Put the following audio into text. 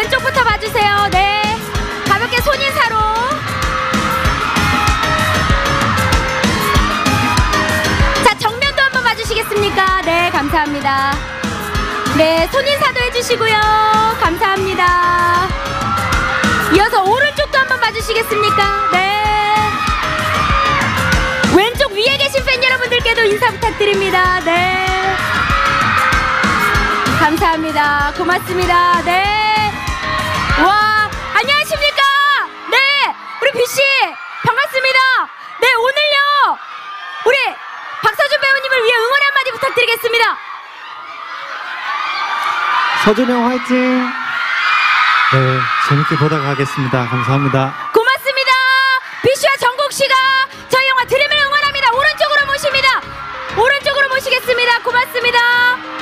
왼쪽부터 봐주세요. 네. 가볍게 손인사로. 자, 정면도 한번 봐주시겠습니까? 네, 감사합니다. 네, 손인사도 해주시고요. 감사합니다. 이어서 오른쪽도 한번 봐주시겠습니까? 네. 왼쪽 위에 계신 팬 여러분들께도 인사 부탁드립니다. 네. 감사합니다. 고맙습니다. 네. 배우님을 위해 응원 한마디 부탁드리겠습니다. 서준이 형 화이팅! 네, 재밌게 보다 가겠습니다. 감사합니다. 고맙습니다. 비씨와 정국 씨가 저희 영화 드림을 응원합니다. 오른쪽으로 모십니다. 오른쪽으로 모시겠습니다. 고맙습니다.